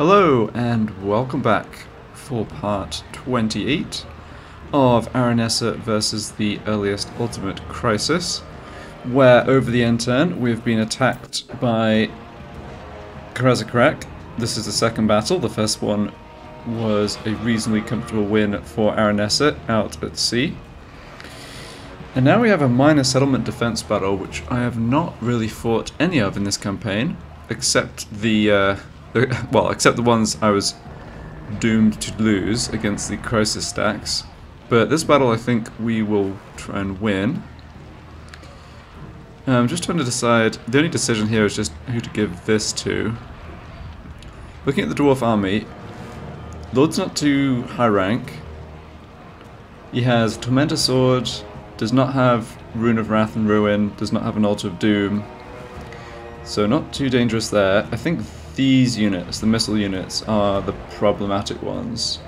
Hello and welcome back for part 28 of Aranessa versus the earliest Ultimate Crisis, where over the end turn we've been attacked by Karaz-a-Karak. This is the second battle. The first one was a reasonably comfortable win for Aranessa out at sea. And now we have a minor settlement defense battle, which I have not really fought any of in this campaign, except the, uh, the well, except the ones I was doomed to lose against the Crisis stacks. But this battle I think we will try and win. I'm just trying to decide, the only decision here is just who to give this to. Looking at the Dwarf army, Lord's not too high rank. He has Tormentor Sword, does not have Rune of Wrath and Ruin, does not have an Altar of Doom. So not too dangerous there. I think these units, the missile units, are the problematic ones.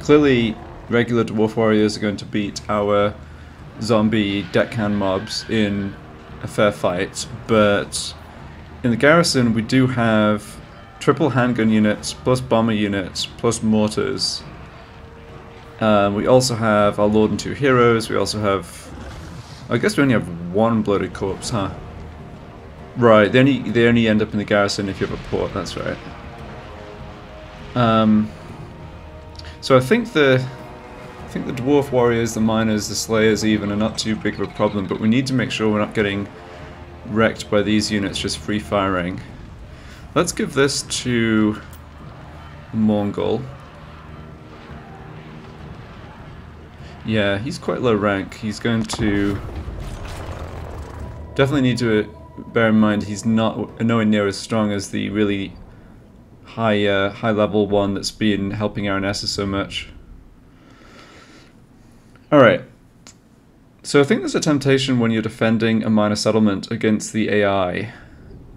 Clearly, regular Dwarf Warriors are going to beat our zombie deckhand mobs in a fair fight, but in the garrison we do have triple handgun units, plus bomber units, plus mortars, um, we also have our Lord and Two Heroes. We also have... I guess we only have one Bloated Corpse, huh? Right, they only, they only end up in the garrison if you have a port, that's right. Um, so I think the... I think the Dwarf Warriors, the Miners, the Slayers even are not too big of a problem, but we need to make sure we're not getting wrecked by these units just free firing. Let's give this to Mourngul. Yeah, he's quite low rank. He's going to... Definitely need to bear in mind he's not nowhere near as strong as the really high uh, high level one that's been helping Aranessa so much. Alright. So I think there's a temptation when you're defending a minor settlement against the AI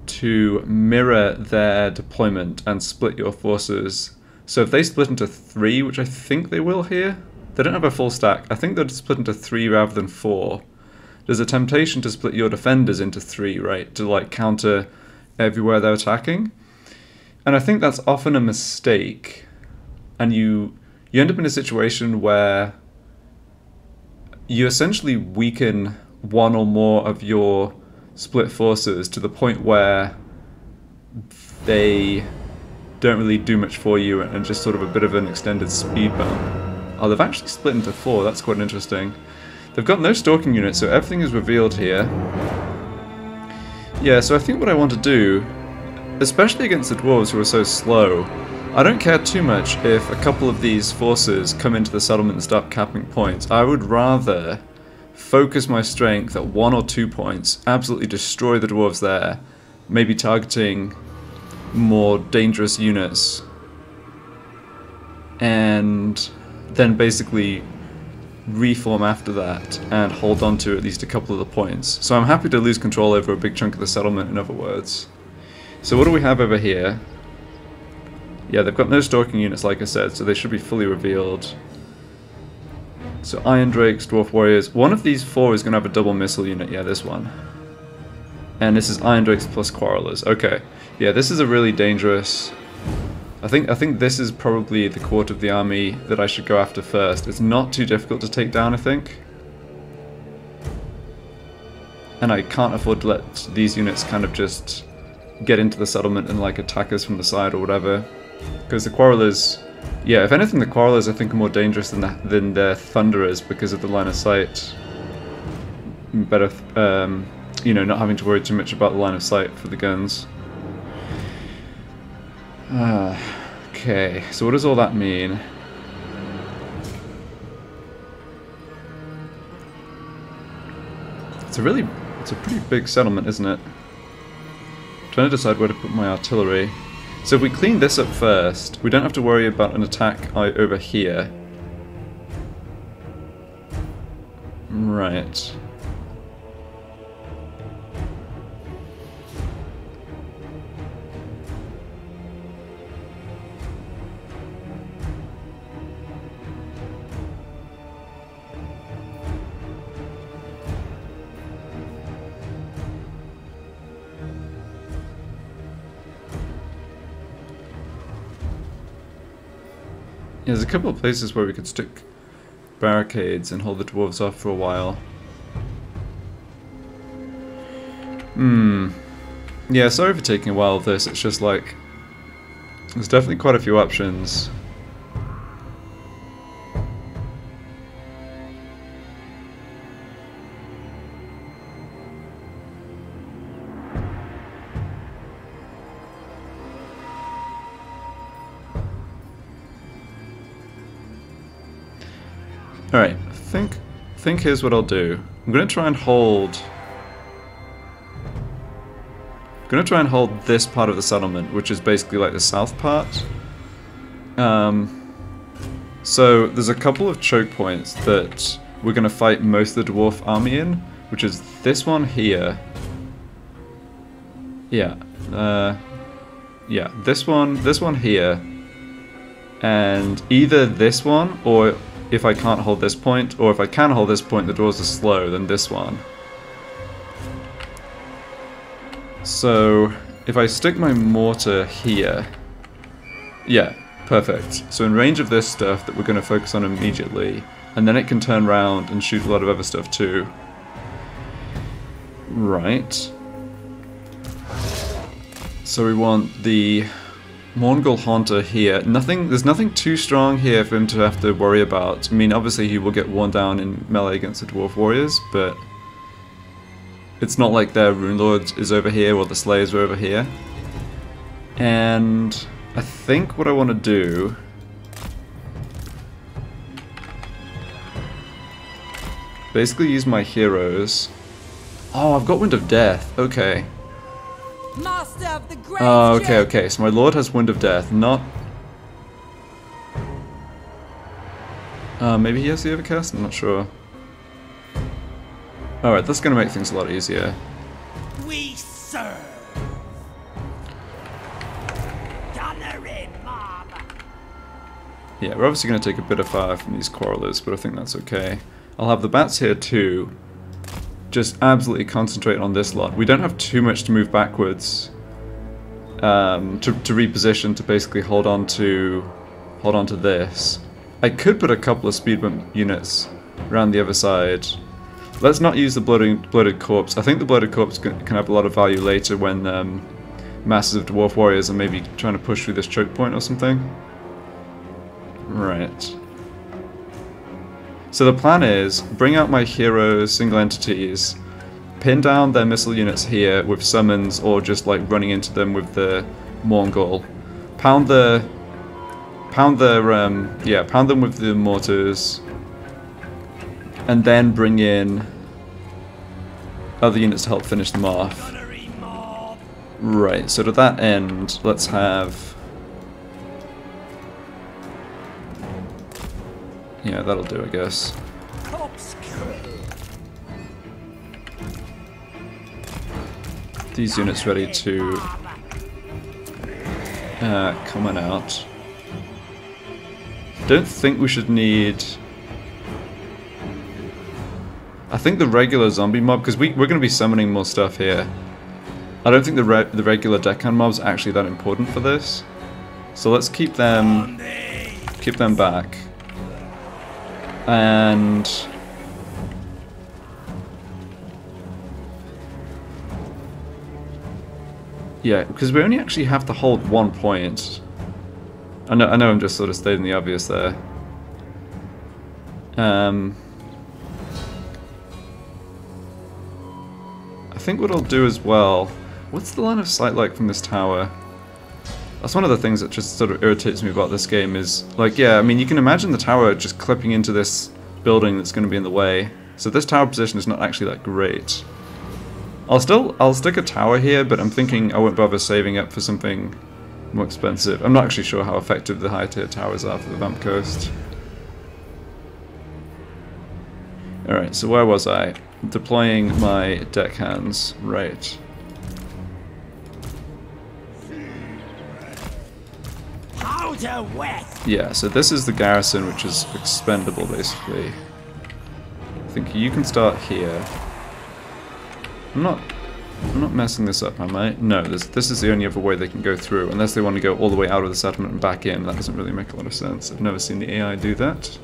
to mirror their deployment and split your forces. So if they split into three, which I think they will here, they don't have a full stack. I think they're split into three rather than four. There's a temptation to split your defenders into three, right? To like counter everywhere they're attacking. And I think that's often a mistake. And you you end up in a situation where you essentially weaken one or more of your split forces to the point where they don't really do much for you and just sort of a bit of an extended speed bump. Oh, they've actually split into four. That's quite interesting. They've got no stalking units, so everything is revealed here. Yeah, so I think what I want to do, especially against the dwarves who are so slow, I don't care too much if a couple of these forces come into the settlement and start capping points. I would rather focus my strength at one or two points, absolutely destroy the dwarves there, maybe targeting more dangerous units, and then basically reform after that and hold on to at least a couple of the points. So I'm happy to lose control over a big chunk of the settlement, in other words. So what do we have over here? Yeah, they've got no stalking units, like I said, so they should be fully revealed. So Iron Drakes, Dwarf Warriors. One of these four is going to have a double missile unit. Yeah, this one. And this is Iron Drakes plus Quarrelers. Okay. Yeah, this is a really dangerous I think I think this is probably the quarter of the army that I should go after first. It's not too difficult to take down, I think. And I can't afford to let these units kind of just get into the settlement and like attack us from the side or whatever. Because the Quarrelers... Yeah, if anything, the Quarrelers I think are more dangerous than, the, than their Thunderers because of the line of sight. Better, um, you know, not having to worry too much about the line of sight for the guns. Uh, okay, so what does all that mean? It's a really, it's a pretty big settlement, isn't it? I'm trying to decide where to put my artillery. So if we clean this up first, we don't have to worry about an attack I over here. Right. Couple of places where we could stick barricades and hold the dwarves off for a while. Hmm. Yeah, sorry for taking a while with this, it's just like... There's definitely quite a few options. Think here's what I'll do. I'm gonna try and hold I'm gonna try and hold this part of the settlement, which is basically like the south part. Um, so there's a couple of choke points that we're gonna fight most of the dwarf army in, which is this one here. Yeah, uh, yeah, this one, this one here, and either this one or if I can't hold this point, or if I can hold this point, the doors are slow, than this one. So, if I stick my mortar here, yeah, perfect. So in range of this stuff that we're going to focus on immediately, and then it can turn around and shoot a lot of other stuff too. Right. So we want the Mourngul Haunter here. Nothing. There's nothing too strong here for him to have to worry about. I mean, obviously he will get worn down in melee against the Dwarf Warriors, but it's not like their Rune Lord is over here or the Slayers are over here. And I think what I want to do basically use my heroes. Oh, I've got Wind of Death. Okay. Oh, okay, okay. So my lord has Wind of Death, not... Uh, maybe he has the Overcast? I'm not sure. Alright, that's gonna make things a lot easier. We serve. Gunner in, mob. Yeah, we're obviously gonna take a bit of fire from these Quarrelers, but I think that's okay. I'll have the Bats here too. Just absolutely concentrate on this lot. We don't have too much to move backwards. Um, to, to reposition to basically hold on to hold on to this. I could put a couple of speed bump units around the other side. Let's not use the bloated, bloated corpse. I think the bloated corpse can, can have a lot of value later when um, masses of dwarf warriors are maybe trying to push through this choke point or something. Right. So the plan is bring out my heroes, single entities, pin down their missile units here with summons or just like running into them with the Mourngul. Pound the pound their um yeah, pound them with the mortars. And then bring in other units to help finish them off. Gunner in, mob. Right, so to that end, let's have Yeah, that'll do, I guess. These units ready to uh, coming out. Don't think we should need. I think the regular zombie mob because we we're going to be summoning more stuff here. I don't think the re the regular deckhand mobs actually that important for this. So let's keep them keep them back. And Yeah, because we only actually have to hold one point. I know, I know I'm just sort of stating the obvious there. Um, I think what I'll do as well... What's the line of sight like from this tower? That's one of the things that just sort of irritates me about this game is, like, yeah, I mean, you can imagine the tower just clipping into this building that's going to be in the way. So this tower position is not actually that great. I'll still I'll stick a tower here, but I'm thinking I won't bother saving up for something more expensive. I'm not actually sure how effective the high tier towers are for the Vamp Coast. Alright, so where was I? Deploying my deckhands. Right. Wet. Yeah, so this is the garrison which is expendable basically. I think you can start here. I'm not I'm not messing this up, am I? No, this, this is the only other way they can go through, unless they want to go all the way out of the settlement and back in. That doesn't really make a lot of sense. I've never seen the AI do that.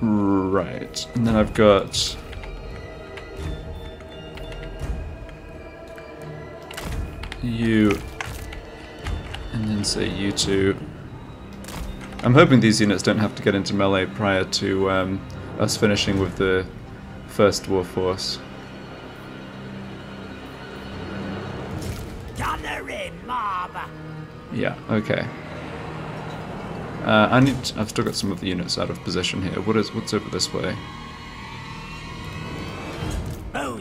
Right, and then I've got... You... And then say you two. I'm hoping these units don't have to get into melee prior to um, us finishing with the first war force. Yeah, okay. Uh, I need. I've still got some of the units out of position here. What is? What's over this way?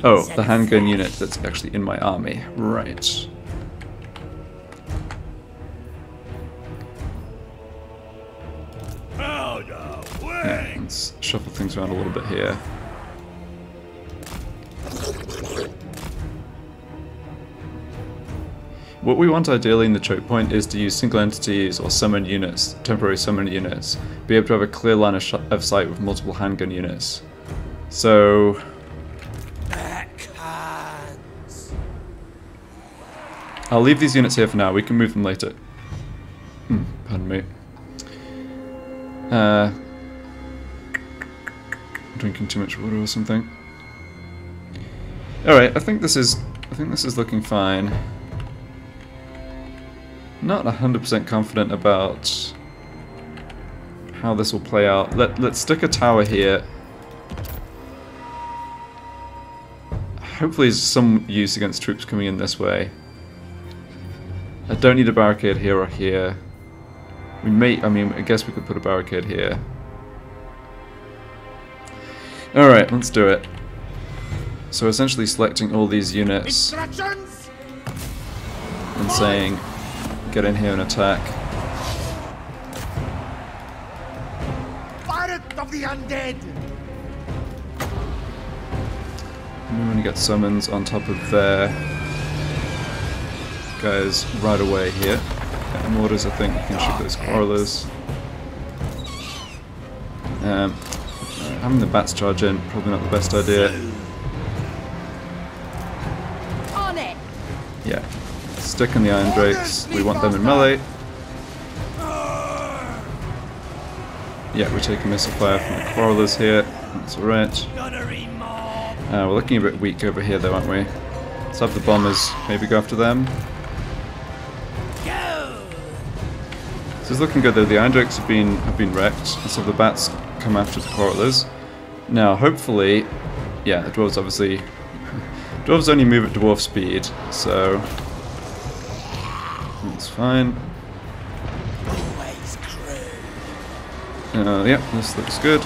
Oh, the handgun unit that's actually in my army. Right. Shuffle things around a little bit here. What we want ideally in the choke point is to use single entities or summon units, temporary summon units, be able to have a clear line of, of sight with multiple handgun units. So. I'll leave these units here for now, we can move them later. Hmm, pardon me. Uh, drinking too much water or something. Alright, I think this is I think this is looking fine. Not 100% confident about how this will play out. Let, let's stick a tower here. Hopefully some use against troops coming in this way. I don't need a barricade here or here. We may, I mean, I guess we could put a barricade here. Alright, let's do it. So essentially selecting all these units and saying, get in here and attack. Pirate of the undead. We want to get summons on top of their guys right away here. Get mortars, I think you can shoot those quarrelers. Um, having the bats charge in, probably not the best idea. On it! Yeah. Stick in the Iron Drakes. We want them in melee. Yeah, we're taking missile fire from the Quarrelers here. That's alright. Uh, we're looking a bit weak over here though, aren't we? Let's have the bombers maybe go after them. This is looking good though. The Iron Drakes have been have been wrecked, and so the bats come after the Quarrelers. Now, hopefully, yeah, the dwarves obviously. dwarves only move at dwarf speed, so that's fine. Uh, this looks good.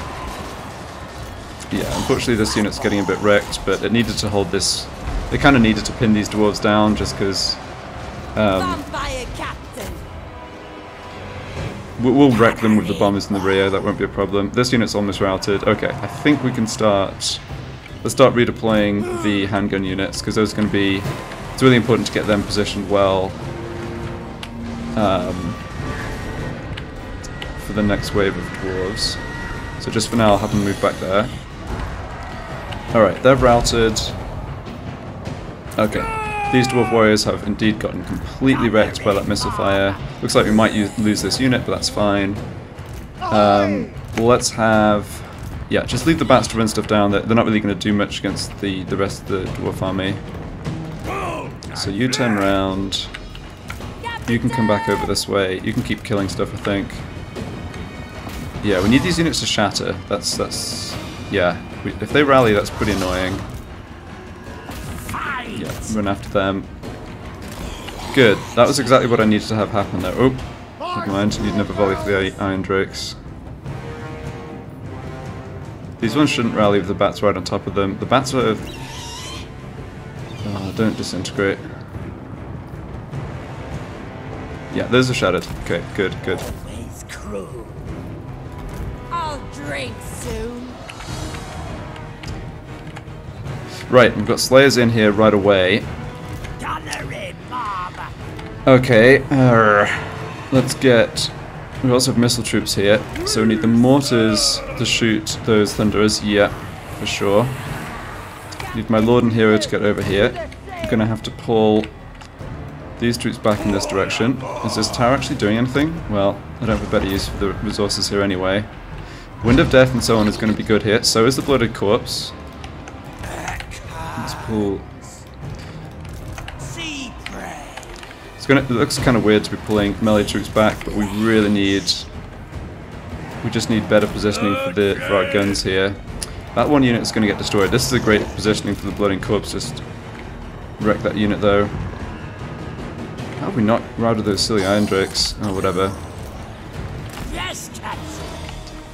Yeah, unfortunately this unit's getting a bit wrecked, but it needed to hold this... They kind of needed to pin these dwarves down just because... Um, we'll wreck them with the bombers in the rear, that won't be a problem. This unit's almost routed. Okay, I think we can start... Let's start redeploying the handgun units, because those are going to be... It's really important to get them positioned well. Um, for the next wave of dwarves. So just for now, I'll have them move back there. Alright, they're routed. Okay. These dwarf warriors have indeed gotten completely wrecked by that missile fire. Looks like we might use, lose this unit, but that's fine. Um, let's have... Yeah, just leave the bats to run stuff down. They're, they're not really going to do much against the, the rest of the dwarf army. So you turn around. You can come back over this way. You can keep killing stuff, I think. Yeah, we need these units to shatter. That's, that's... Yeah, we, if they rally, that's pretty annoying. Run after them. Good. That was exactly what I needed to have happen there. Oh, never mind. Need another volley for the Iron Drakes. These ones shouldn't rally with the bats right on top of them. The bats are... Oh, don't disintegrate. Yeah, those are shattered. Okay, good, good. Right, we've got Slayers in here right away. Okay, uh, let's get... We also have missile troops here, so we need the mortars to shoot those thunderers, yeah, for sure. Need my lord and hero to get over here. I'm gonna have to pull these troops back in this direction. Is this tower actually doing anything? Well, I don't have a better use for the resources here anyway. Wind of Death and so on is going to be good here. So is the Bloated Corpse. Let's pull... Sea prey. It's gonna, it looks kind of weird to be pulling melee troops back, but we really need... We just need better positioning for the for our guns here. That one unit is going to get destroyed. This is a great positioning for the Bloated Corpse. Just wreck that unit though. How have we not routed those silly Iron Drakes? Oh, whatever. Yes, Captain.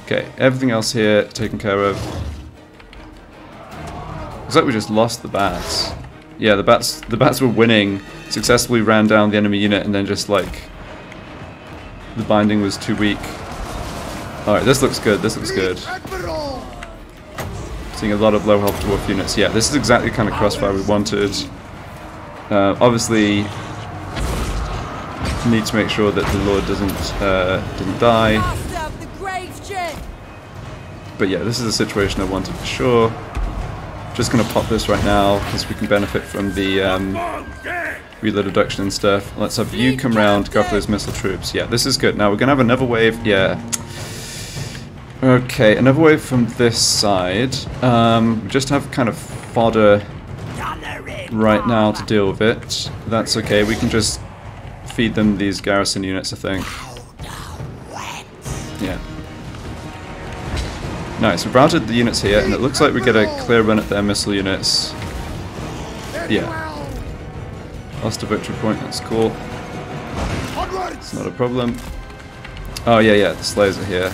Okay, everything else here taken care of. Looks like we just lost the bats. Yeah, the bats the bats were winning, successfully ran down the enemy unit and then just like the binding was too weak. Alright, this looks good, this looks good. Seeing a lot of low health dwarf units. Yeah, this is exactly the kind of crossfire we wanted. Uh, obviously need to make sure that the Lord doesn't uh, doesn't die. Master of the Gravegen! But yeah, this is a situation I wanted for sure. Just gonna pop this right now because we can benefit from the um, reload reduction and stuff. Let's have you come round, go for those missile troops. Yeah, this is good. Now we're gonna have another wave. Yeah. Okay, another wave from this side. Um, we just have kind of fodder right now to deal with it. That's okay. We can just feed them these garrison units, I think. Yeah. Nice, we've routed the units here, and it looks like we get a clear run at their missile units. Yeah. Lost a victory point, that's cool. It's not a problem. Oh yeah, yeah, the slayers are here.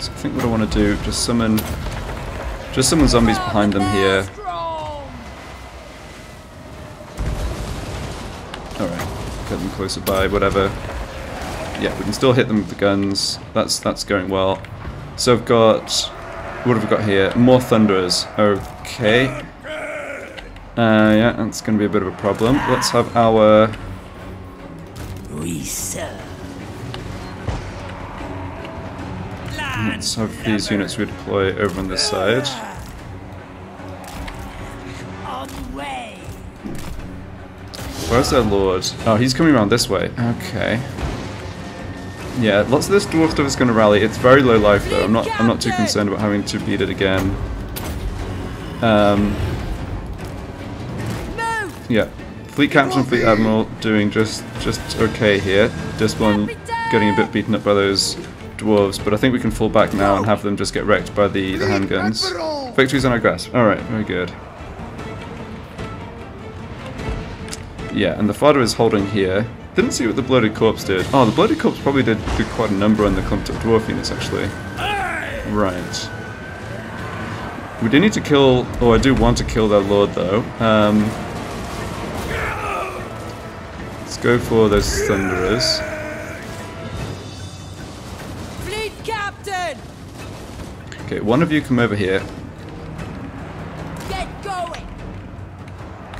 So I think what I want to do, just summon, just summon zombies behind them here. Closer by, whatever. Yeah, we can still hit them with the guns. That's that's going well. So I've got... What have we got here? More Thunderers. Okay. Uh, yeah, that's going to be a bit of a problem. Let's have our... We serve. Let's have these units redeploy over on this side. Where's their lord? Oh, he's coming around this way. Okay. Yeah, lots of this dwarf stuff is going to rally. It's very low life though. I'm not. I'm not too concerned about having to beat it again. Um. Yeah. Fleet captain, fleet admiral doing just just okay here. Discipline getting a bit beaten up by those dwarves, but I think we can fall back now and have them just get wrecked by the the handguns. Victory's on our grasp. All right, very good. Yeah, and the fighter is holding here. Didn't see what the bloated corpse did. Oh, the bloated corpse probably did, did quite a number on the clumped up dwarf units actually. Right. We do need to kill, or I do want to kill that lord though. Um, let's go for those thunderers. Fleet captain! Okay, one of you come over here.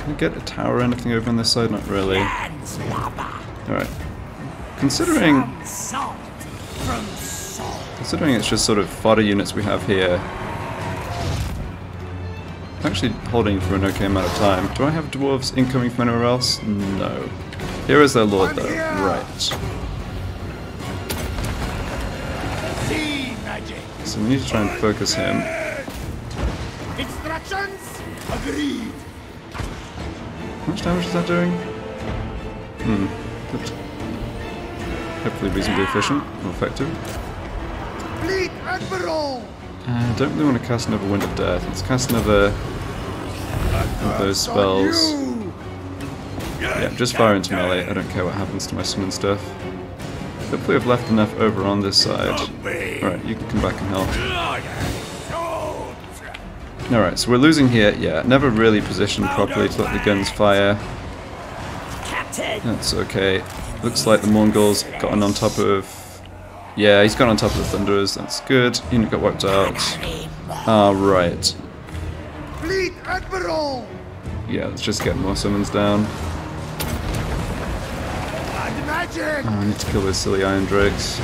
Can I get a tower or anything over on this side? Not really. Alright. Considering considering it's just sort of fodder units we have here. I'm Actually holding for an okay amount of time. Do I have dwarves incoming from anywhere else? No. Here is their lord though. Right. So we need to try and focus him. Instructions? Agreed. How much damage is that doing? Hmm. Good. Hopefully reasonably efficient or effective. Fleet Admiral. Uh, I don't really want to cast another Wind of Death. Let's cast another of those spells. Yeah, just fire into melee. I don't care what happens to my summon stuff. Hopefully I've left enough over on this side. Alright, you can come back and help. Alright, so we're losing here. Yeah, never really positioned properly to let the guns fire. Captain. That's okay. Looks like the Mournguls gotten on top of... Yeah, he's got on top of the Thunderers. That's good. Unit got wiped out. Ah, Alright. Fleet Admiral. Yeah, let's just get more summons down. Oh, I need to kill those silly Iron Drakes.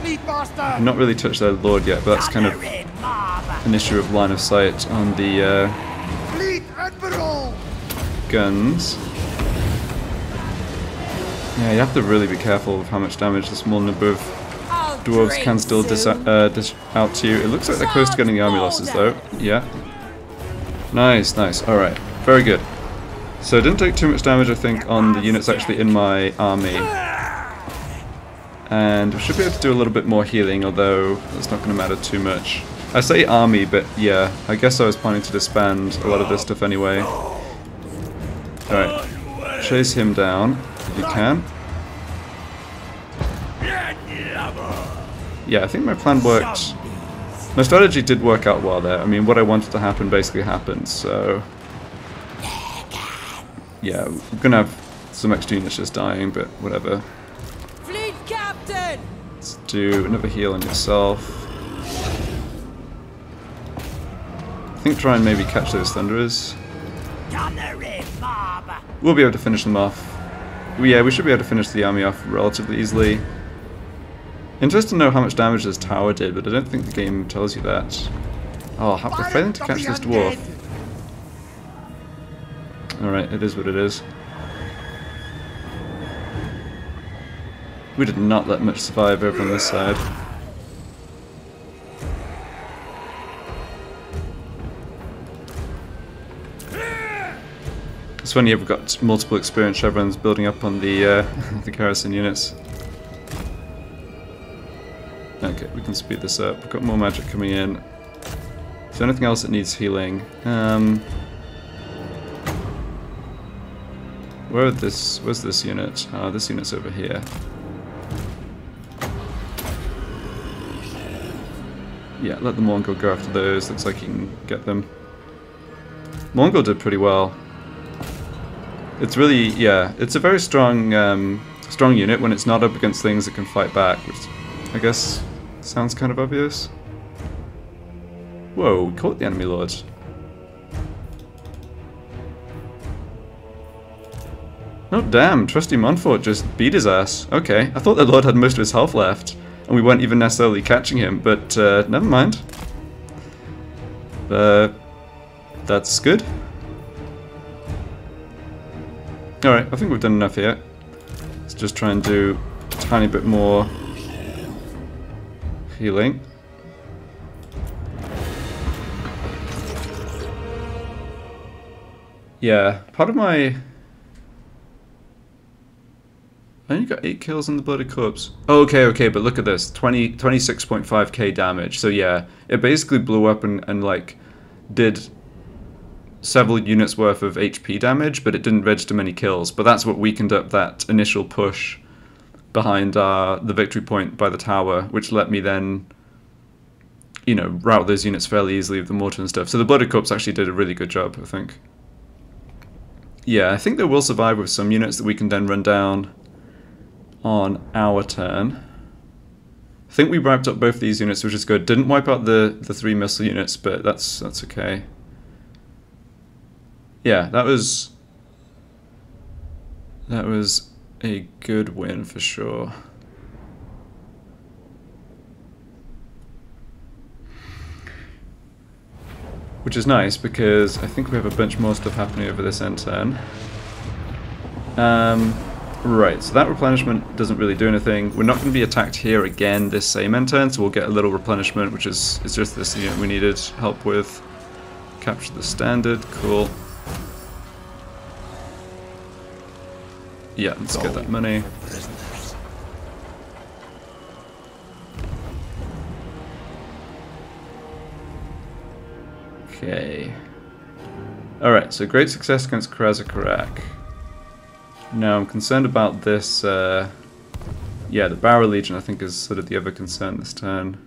fleet bastard! I've not really touched their lord yet, but that's kind of Red mob! An issue of line of sight on the uh, Fleet Admiral! guns. Yeah, you have to really be careful of how much damage the small number of dwarves can still dis uh, dish out to you. It looks like they're close to getting the army losses though. Yeah. Nice, nice. Alright. Very good. So I didn't take too much damage I think on the units actually in my army. And we should be able to do a little bit more healing, although that's not going to matter too much. I say army, but yeah, I guess I was planning to disband a lot of this stuff anyway. Alright. Chase him down, if you can. Yeah, I think my plan worked. My strategy did work out well there. I mean, what I wanted to happen basically happened, so... Yeah, we're gonna have some extra units just dying, but whatever. Fleet captain! Let's do another heal on yourself. I think try and maybe catch those Thunderers. We'll be able to finish them off. Yeah, we should be able to finish the army off relatively easily. Interesting to know how much damage this tower did, but I don't think the game tells you that. Oh, we're failing to catch this dwarf. Alright, it is what it is. We did not let much survive over on this side. It's funny you've got multiple experience chevrons building up on the uh, the garrison units. Okay, we can speed this up. We've got more magic coming in. Is there anything else that needs healing? Um, where this? Where's this unit? Uh, this unit's over here. Yeah, let the Mourngul go after those. Looks like you can get them. Mourngul did pretty well. It's really, yeah, it's a very strong, um, strong unit when it's not up against things that can fight back, which I guess sounds kind of obvious. Whoa, we caught the enemy lord. Oh damn, Trusty Montfort just beat his ass. Okay, I thought the lord had most of his health left, and we weren't even necessarily catching him, but uh, never mind. Uh, that's good. Alright, I think we've done enough here. Let's just try and do a tiny bit more healing. Yeah, part of my... I only got 8 kills on the Bloody Corpse. Oh, okay, okay, but look at this. 20, 26.5k damage. So yeah, it basically blew up and, and like, did several units worth of HP damage, but it didn't register many kills. But that's what weakened up that initial push behind uh, the victory point by the tower, which let me then, you know, route those units fairly easily with the mortar and stuff. So the Bloody Corpse actually did a really good job, I think. Yeah, I think they will survive with some units that we can then run down on our turn. I think we wiped up both these units, which is good. Didn't wipe out the, the three missile units, but that's that's okay. Yeah, that was that was a good win for sure. Which is nice because I think we have a bunch more stuff happening over this end turn. Um, right, so that replenishment doesn't really do anything. We're not going to be attacked here again this same end turn, so we'll get a little replenishment, which is, is just this unit we needed help with. Capture the standard, cool. Yeah, let's get that money. Okay. Alright, so great success against Karaz-a-Karak. Now I'm concerned about this, uh, yeah, the Barrow Legion I think is sort of the other concern this turn.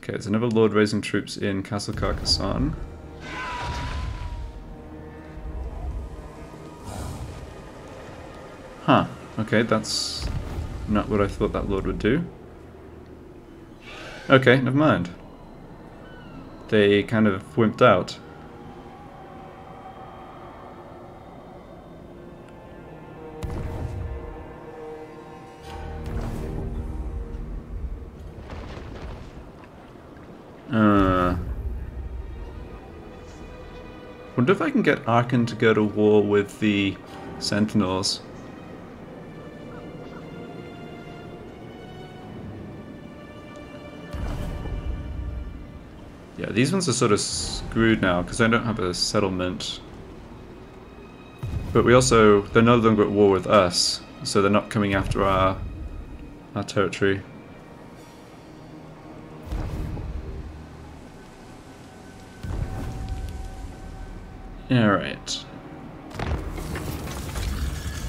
Okay, there's another Lord raising troops in Castle Carcassonne. Huh. Okay, that's not what I thought that lord would do. Okay, never mind. They kind of wimped out. Uh, wonder if I can get Arkhan to go to war with the Sentinels. Yeah, these ones are sort of screwed now because they don't have a settlement. But we also, they're no longer at war with us, so they're not coming after our, our territory. Alright.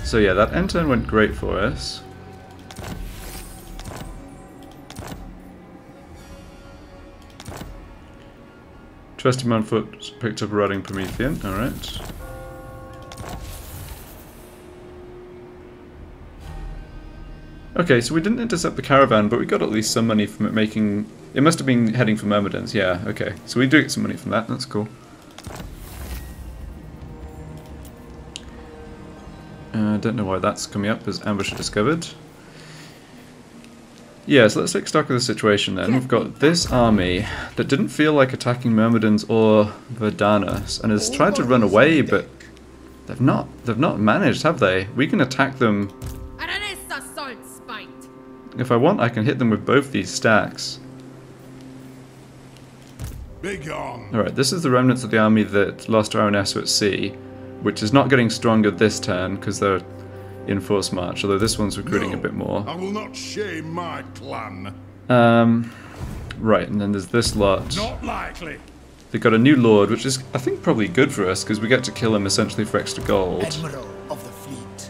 So yeah, that end turn went great for us. Trusty Montfort picked up a Rotting Promethean, alright. Okay, so we didn't intercept the caravan, but we got at least some money from it making... It must have been heading for Myrmidens, yeah, okay. So we do get some money from that, that's cool. I uh, don't know why that's coming up as ambusher discovered. Yeah, so let's take stock of the situation then. We've got this army that didn't feel like attacking Myrmidens or Verdanus and has tried to run away, but they've not they've not managed, have they? We can attack them. If I want, I can hit them with both these stacks. Big on Alright, this is the remnants of the army that lost Aranessa at sea, which is not getting stronger this turn because they're in force march, although this one's recruiting no, a bit more. I will not shame my clan. Um, right, and then there's this lot. Not likely. They've got a new lord, which is, I think, probably good for us because we get to kill him essentially for extra gold. Admiral of the fleet.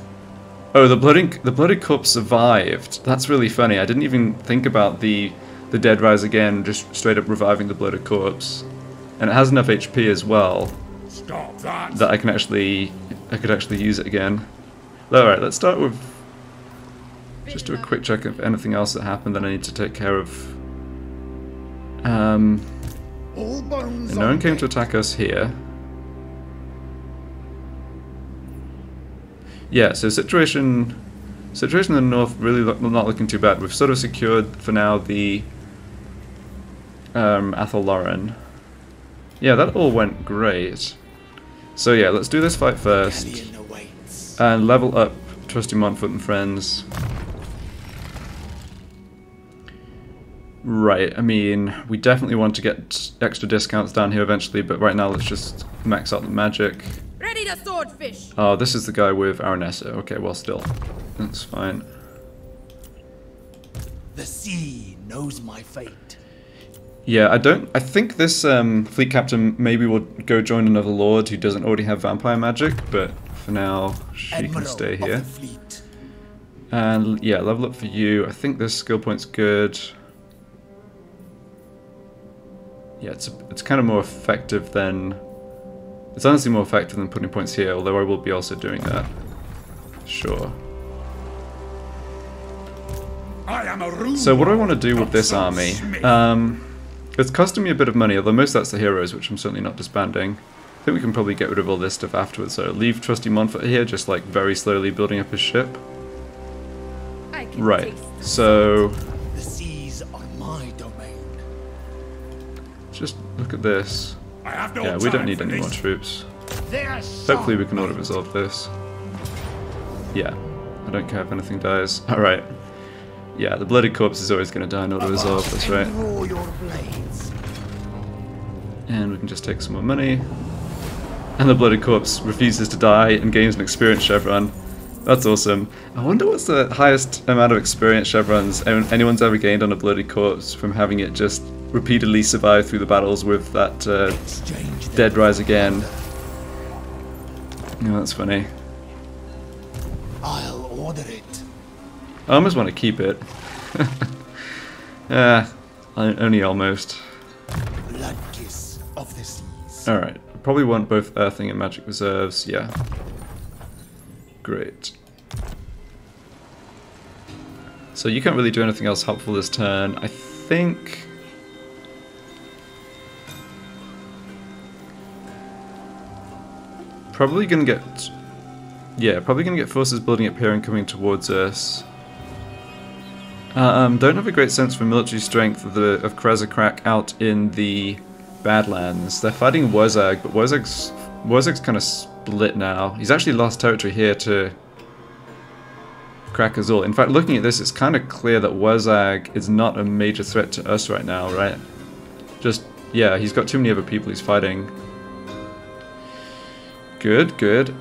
Oh, the bloody the bloody corpse survived. That's really funny. I didn't even think about the the dead rise again, just straight up reviving the bloated corpse, and it has enough HP as well. Stop that. That I can actually I could actually use it again. Alright, let's start with... Just do a quick check of anything else that happened that I need to take care of. Um... And no one came to attack us here. Yeah, so situation... Situation in the north really lo not looking too bad. We've sort of secured, for now, the... Um, Athel Loren. Yeah, that all went great. So yeah, let's do this fight first. And level up Trusty Montfort and Friends. Right, I mean, we definitely want to get extra discounts down here eventually, but right now let's just max out the magic. Ready the swordfish! Oh, this is the guy with Aranessa. Okay, well still. That's fine. The sea knows my fate. Yeah, I don't. I think this um, fleet captain maybe will go join another lord who doesn't already have vampire magic, but for now she Admiral can stay here. And yeah, level up for you. I think this skill point's good. Yeah, it's it's kind of more effective than. It's honestly more effective than putting points here, although I will be also doing that. Sure. So what do I want to do with this army? Um, it's costing me a bit of money, although most of that's the heroes, which I'm certainly not disbanding. I think we can probably get rid of all this stuff afterwards, so leave Trusty Montfort here, just like very slowly building up his ship. Right, so... The seas are my domain. Just look at this. No yeah, we don't need any more troops. Hopefully we can auto-resolve this. Yeah, I don't care if anything dies. Alright. Yeah, the bloody corpse is always going to die in auto-resolve, that's right. And we can just take some more money. And the bloody corpse refuses to die and gains an experience chevron. That's awesome. I wonder what's the highest amount of experience chevrons anyone's ever gained on a bloody corpse from having it just repeatedly survive through the battles with that uh, dead rise again. Yeah, that's funny. I'll order it. I almost want to keep it. yeah, only almost. Blood kiss of the seas. Alright, probably want both earthing and magic reserves, yeah. Great. So you can't really do anything else helpful this turn. I think... Probably gonna get... Yeah, probably gonna get forces building up here and coming towards us. Um, don't have a great sense for military strength of the of Karaz-a-Karak out in the Badlands. They're fighting Wurrzag, but Wurrzag's Wurrzag's kind of split now. He's actually lost territory here to Karak Azul. In fact, looking at this, it's kind of clear that Wurrzag is not a major threat to us right now, right? Just, yeah, he's got too many other people he's fighting. Good, good.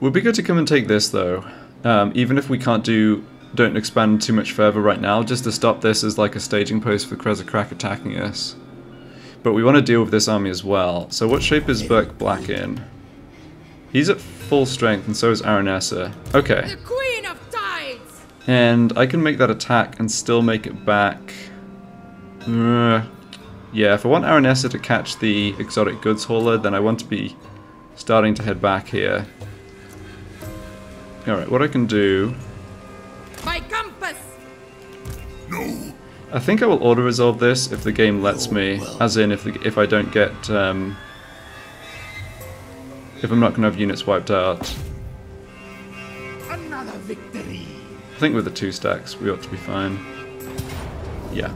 Would be good to come and take this though. Um, even if we can't do, don't expand too much further right now, just to stop this as like a staging post for Karaz-a-Karak attacking us. But we want to deal with this army as well. So what shape is Burke Black in? He's at full strength and so is Aranessa. Okay. The Queen of Tides! And I can make that attack and still make it back. Uh, yeah, if I want Aranessa to catch the exotic goods hauler, then I want to be starting to head back here. Alright, what I can do... My compass! No. I think I will auto-resolve this if the game lets me. As in, if, the, if I don't get... Um, if I'm not going to have units wiped out. Another victory. I think with the two stacks, we ought to be fine. Yeah.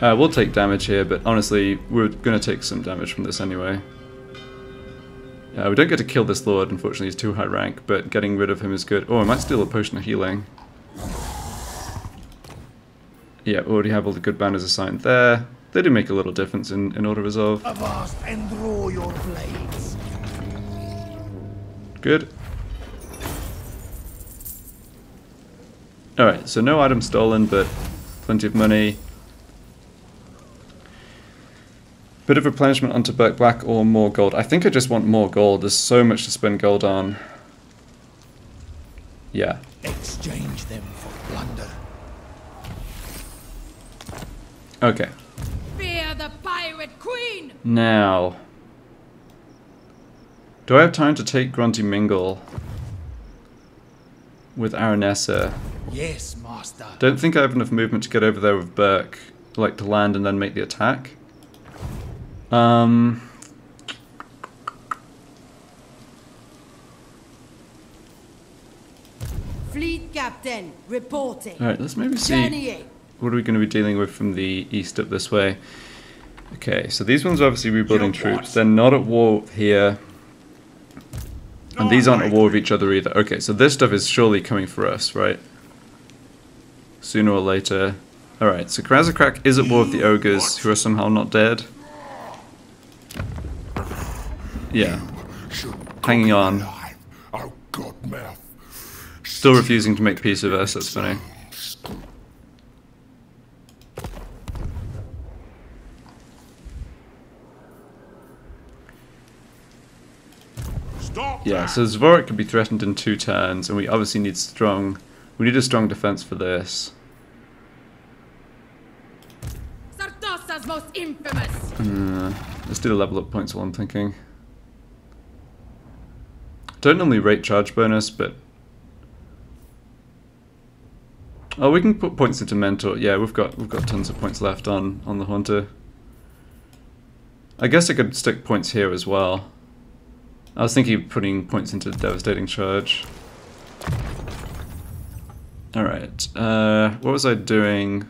Uh, we'll take damage here, but honestly, we're going to take some damage from this anyway. Uh, we don't get to kill this lord, unfortunately, he's too high rank, but getting rid of him is good. Oh, I might steal a potion of healing. Yeah, we already have all the good banners assigned there. They do make a little difference in, in auto resolve. Avast and draw your blades. Good. Alright, so no items stolen, but plenty of money. Bit of replenishment onto Burke Black or more gold. I think I just want more gold. There's so much to spend gold on. Yeah. Exchange them for plunder. Okay. Fear the Pirate Queen! Now. Do I have time to take Gronti-Mingol with Aranessa? Yes, master. Don't think I have enough movement to get over there with Burke, like to land and then make the attack. Um, Fleet Captain, reporting. Alright, let's maybe see what are we going to be dealing with from the east up this way. Okay, so these ones are obviously rebuilding troops. They're not at war here. And these aren't at war with each other either. Okay, so this stuff is surely coming for us, right? Sooner or later. Alright, so Karaz-a-Karak is at war with the ogres, who are somehow not dead. Yeah, hanging on. Oh, God. Still refusing to make peace with us, that's funny. Yeah, so Zvorik can be threatened in two turns, and we obviously need strong... We need a strong defense for this. Sartosa's most infamous! Uh, let's do the level up points while I'm thinking. Don't normally rate charge bonus, but... Oh, we can put points into mentor. Yeah, we've got we've got tons of points left on on the hunter. I guess I could stick points here as well. I was thinking of putting points into devastating charge. All right. Uh, what was I doing?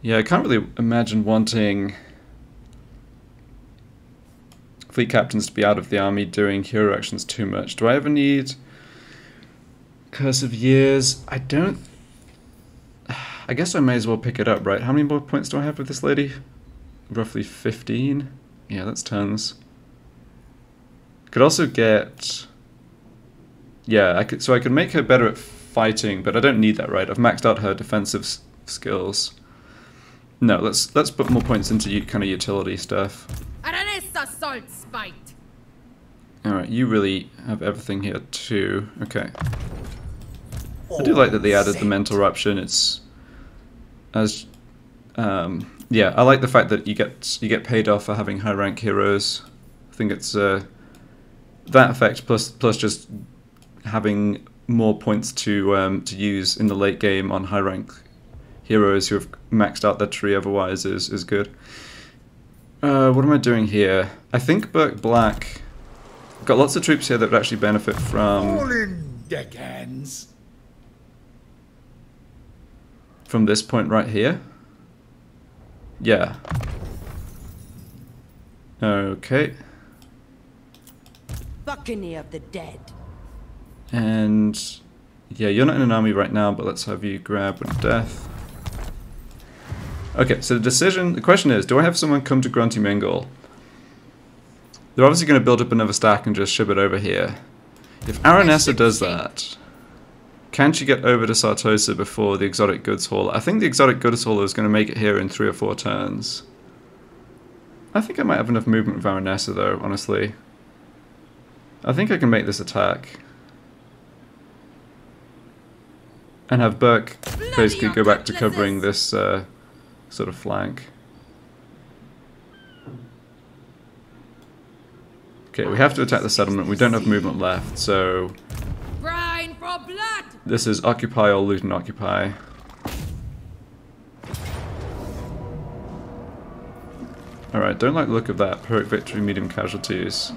Yeah, I can't really imagine wanting fleet captains to be out of the army doing hero actions too much. Do I ever need Curse of Years? I don't. I guess I may as well pick it up, right? How many more points do I have with this lady? Roughly 15? Yeah, that's tons. Could also get. Yeah, I could. So I could make her better at fighting, but I don't need that, right? I've maxed out her defensive skills. No, let's let's put more points into kind of utility stuff. Aranessa Saltspite! All right, you really have everything here too. Okay, I do like that they added the mental eruption. It's as um, yeah, I like the fact that you get you get paid off for having high rank heroes. I think it's uh, that effect plus plus just having more points to um, to use in the late game on high rank heroes who have maxed out their tree otherwise is, is good. Uh, what am I doing here? I think Burke Black... Got lots of troops here that would actually benefit from All in, deckhands. from this point right here. Yeah. Okay. Buccaneer of the dead. And yeah, you're not in an army right now, but let's have you grab with death. Okay, so the decision, the question is, do I have someone come to Gronti-Mingol? They're obviously going to build up another stack and just ship it over here. If Aranessa does that, can she get over to Sartosa before the exotic goods hauler? I think the exotic goods hauler is going to make it here in three or four turns. I think I might have enough movement with Aranessa though, honestly. I think I can make this attack. And have Burke basically go back to covering this uh, sort of flank. Okay, we have to attack the settlement. We don't have movement left, so Brine for blood! this is occupy or loot and occupy. Alright, don't like the look of that. Heroic victory, medium casualties.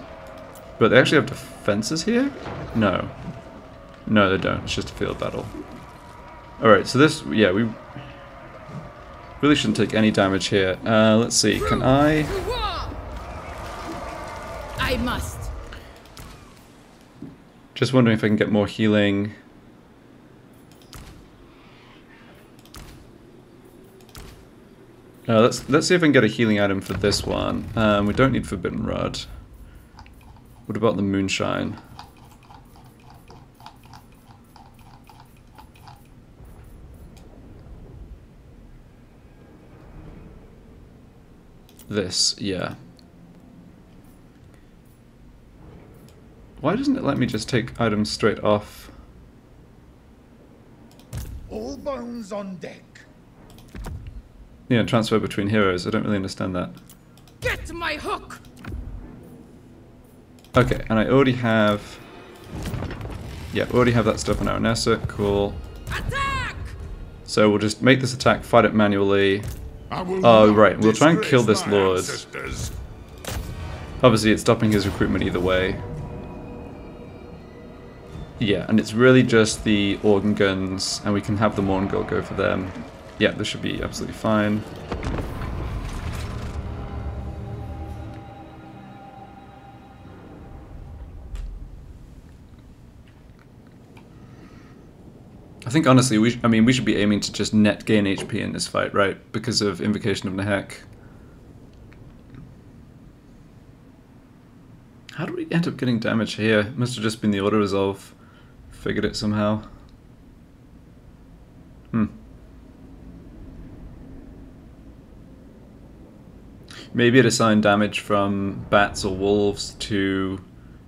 But they actually have defenses here? No. No, they don't. It's just a field battle. Alright, so this, yeah, we really shouldn't take any damage here. Uh, let's see, can I... I must. Just wondering if I can get more healing. Uh, let's let's see if I can get a healing item for this one. Um, we don't need Forbidden Rod. What about the Moonshine? This, yeah. Why doesn't it let me just take items straight off? All bones on deck. Yeah, transfer between heroes. I don't really understand that. Get my hook! Okay, and I already have... Yeah, already have that stuff on Aranessa. Cool. Attack! So we'll just make this attack, fight it manually. Will Oh, right, we'll try and kill this lord. ancestors. Obviously, it's stopping his recruitment either way. Yeah, and it's really just the organ guns, and we can have the Mourngul go for them. Yeah, this should be absolutely fine. Think honestly, we I mean, we should be aiming to just net gain HP in this fight, right? Because of Invocation of Nehek. How do we end up getting damage here? Must have just been the auto resolve. Figured it somehow. Hmm. Maybe it assigned damage from bats or wolves to.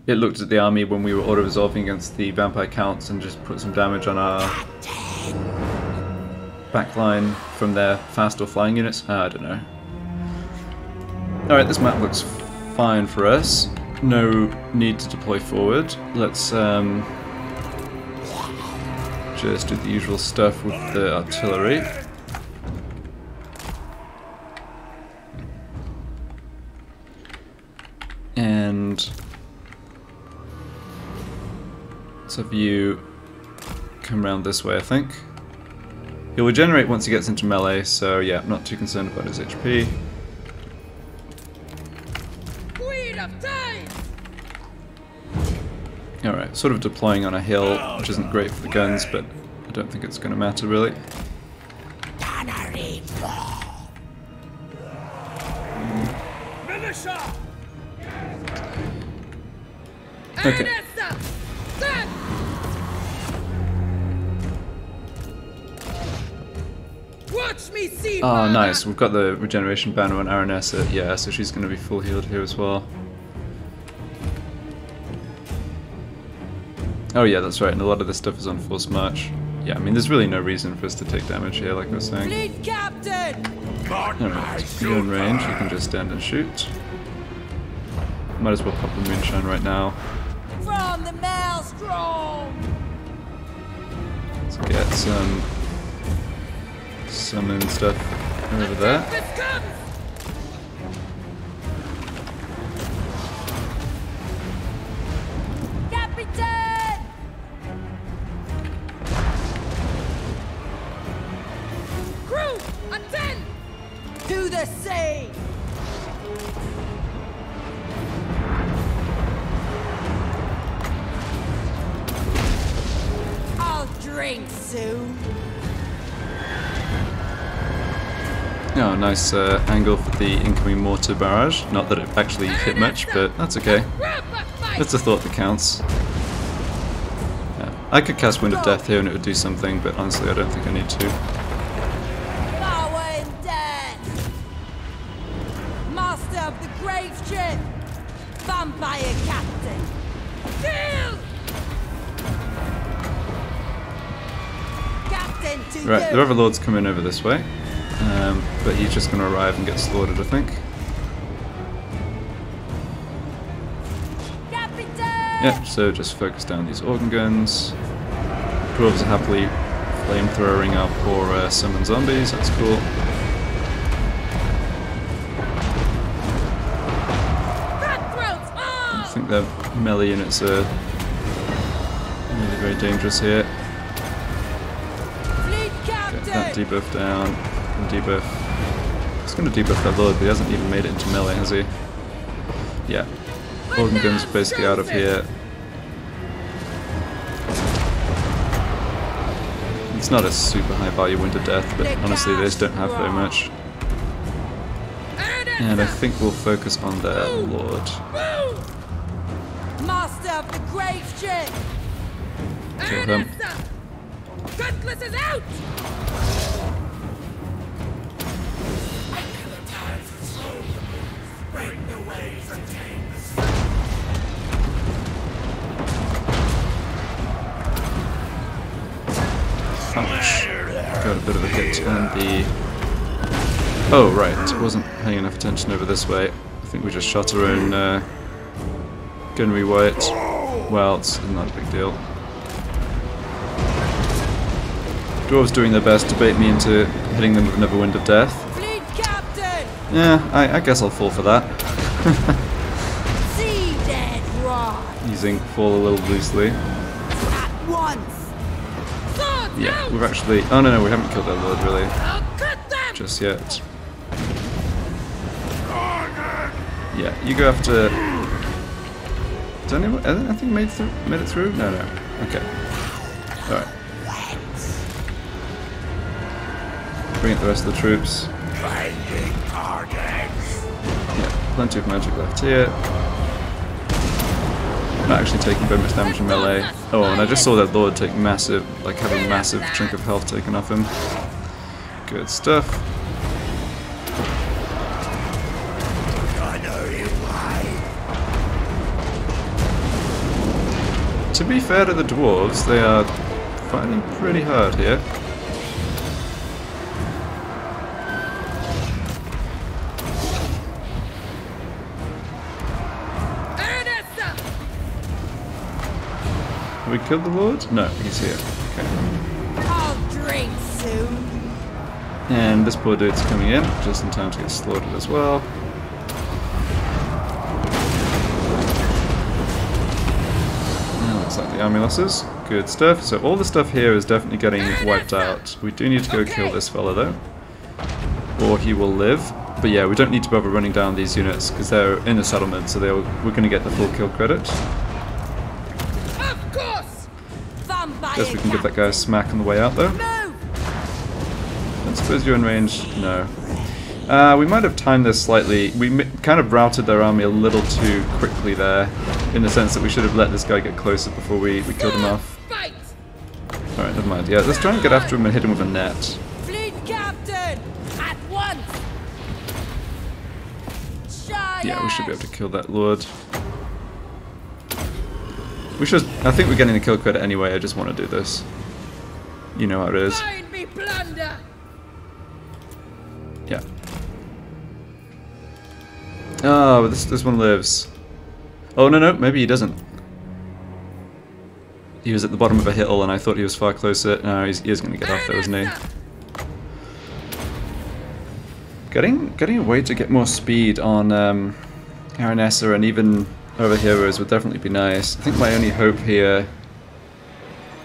It looked at the army when we were auto resolving against the vampire counts and just put some damage on our backline from their fast or flying units. Ah, I don't know. Alright, this map looks fine for us. No need to deploy forward. Let's um, just do the usual stuff with the artillery. And let's have you come around this way, I think. He'll regenerate once he gets into melee, so yeah, I'm not too concerned about his HP. Queen of time! Alright, sort of deploying on a hill, which isn't great for the guns, but I don't think it's going to matter really. Okay. Oh, father! nice. We've got the regeneration banner on Aranessa. Yeah, so she's going to be full healed here as well. Oh yeah, that's right. And a lot of this stuff is on force march. Yeah, I mean, there's really no reason for us to take damage here, like I was saying. Fleet captain! Not my Alright, you're in range. You can just stand and shoot. Might as well pop the moonshine right now. From the maelstrom! Let's get some Summon stuff over there. Nice uh, angle for the incoming mortar barrage. Not that it actually hit much, but that's okay. Grab that fight! It's a thought that counts. Yeah. I could cast Wind of Death here and it would do something, but honestly I don't think I need to. Power and death! Master of the grave ship! Vampire captain! Kill! Captain to Right, the Overlord's coming over this way. Um, but he's just going to arrive and get slaughtered, I think. Captain! Yep, so just focus down these organ guns. Dwarves are happily flamethrowing our poor uh, summon zombies, that's cool. I Ah! think their melee units are really very dangerous here. Get that debuff down. And debuff. He's going to debuff that lord, but he hasn't even made it into melee, has he? Yeah. Organ guns basically out of here. It's not a super high value Wind of Death, but honestly they just don't have very much. And I think we'll focus on their lord. Master of the grave! Kill him. Cutlass is out! Bit of a hit and the... Oh, right. Wasn't paying enough attention over this way. I think we just shot our own uh, gunnery wight. Well, it's not a big deal. Dwarves doing their best to bait me into hitting them with another Wind of Death. Yeah, I, I guess I'll fall for that. Sea dead rod! Using fall a little loosely. We've actually... Oh no, no, we haven't killed that lord really. I'll cut them! just yet. Yeah, you go after. Did anyone? I think made through, made it through. No, no. Okay. All right. Bring out the rest of the troops. Yeah, plenty of magic left here. Not actually taking very much damage in melee. Oh, and I just saw that lord take massive, like have a massive chunk of health taken off him. Good stuff. To be fair to the dwarves, they are fighting pretty hard here. We killed the lord? No, he's here. Okay. I'll drink soon. And this poor dude's coming in, just in time to get slaughtered as well. And looks like the army losses. Good stuff. So all the stuff here is definitely getting wiped out. We do need to go kill this fella though. Or he will live. But yeah, we don't need to bother running down these units because they're in the settlement, so we're going to get the full kill credit. Guess we can give that guy a smack on the way out though. I suppose you're in range. No. Uh, we might have timed this slightly. We kind of routed their army a little too quickly there, in the sense that we should have let this guy get closer before we, we killed him off. Alright, never mind. Yeah, let's try and get after him and hit him with a net. Fleet captain! At once! Yeah, we should be able to kill that lord. We should. I think we're getting the kill credit anyway. I just want to do this. You know how it is. Find me plunder! Yeah. Oh, this this one lives. Oh no no, maybe he doesn't. He was at the bottom of a hill, and I thought he was far closer. No, he's, he is going to get off though, isn't he? Getting getting a way to get more speed on um, Aranessa and even other heroes would definitely be nice. I think my only hope here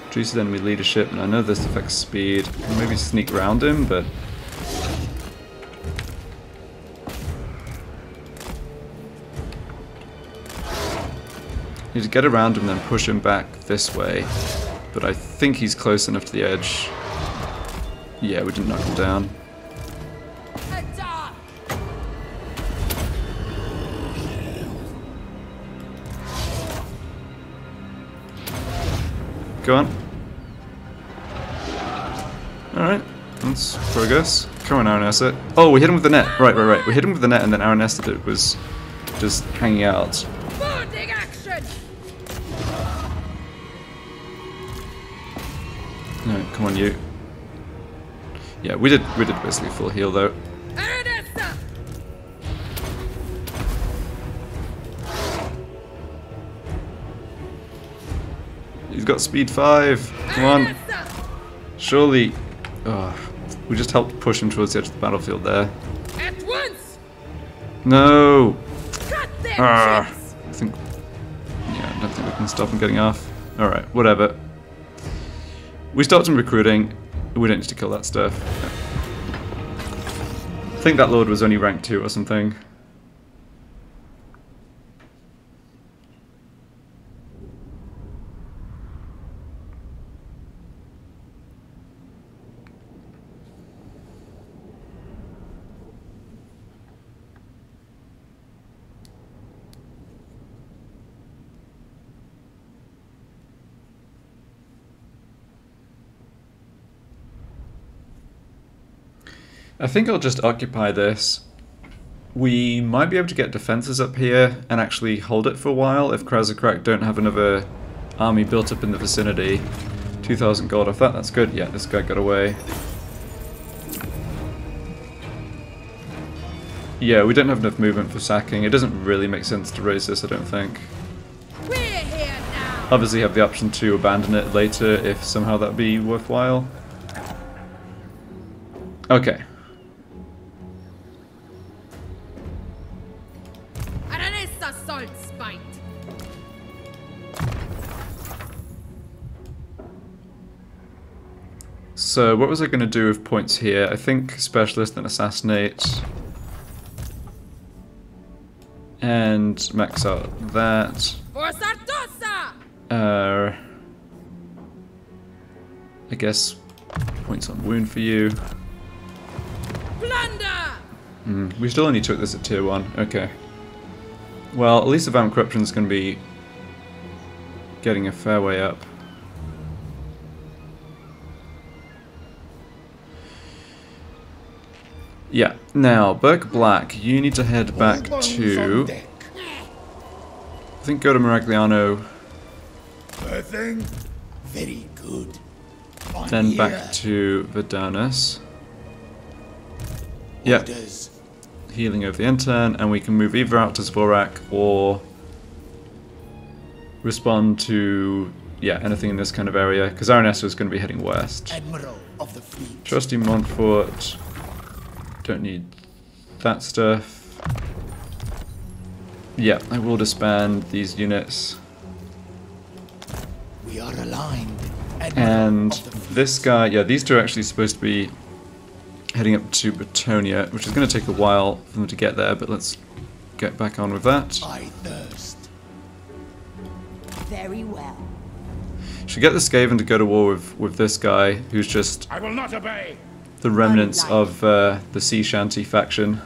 reduces enemy leadership, and I know this affects speed. Maybe sneak around him, but Need to get around him, then push him back this way. But I think he's close enough to the edge. Yeah, we didn't knock him down. Go on. Alright, that's progress. Come on, Aranessa. Oh, we hit him with the net. Right, right, right. We hit him with the net, and then Aranessa did, was just hanging out. No, come on, you. Yeah, we did. We did basically full heal though. Got speed five. Come on, surely. Oh, we just helped push him towards the edge of the battlefield there. At once! No. Ah! I think. Yeah, I don't think we can stop him getting off. All right, whatever. We stopped him recruiting. We don't need to kill that stuff. I think that lord was only rank two or something. I think I'll just occupy this. We might be able to get defenses up here and actually hold it for a while if Karaz-a-Karak don't have another army built up in the vicinity. 2,000 gold off that, that's good. Yeah, this guy got away. Yeah, we don't have enough movement for sacking. It doesn't really make sense to raise this, I don't think. We're here now! Obviously have the option to abandon it later if somehow that'd be worthwhile. Okay. So what was I going to do with points here? I think specialist and assassinate. And max out that. Uh, I guess points on wound for you. Plunder! Hmm, we still only took this at tier 1. Okay. Well, at least the Vamp Corruption is going to be getting a fair way up. Yeah. Now, Burke Black, you need to head back to... I think go to Miragliano? Very good. On then here. back to Verdunus. Yeah. Orders. healing over the end turn, and we can move either out to Zvorak or respond to yeah anything in this kind of area because Aranessa is going to be heading west. Admiral of the fleet. Trusty Montfort, don't need that stuff. Yeah, I will disband these units. We are aligned. And of the fleet. this guy, yeah, these two are actually supposed to be heading up to Bretonnia, which is going to take a while for them to get there, but let's get back on with that. I thirst. Very well. Should get the Skaven to go to war with, with this guy, who's just I will not obey. The remnants Unlike- of uh, the Sea Shanty faction.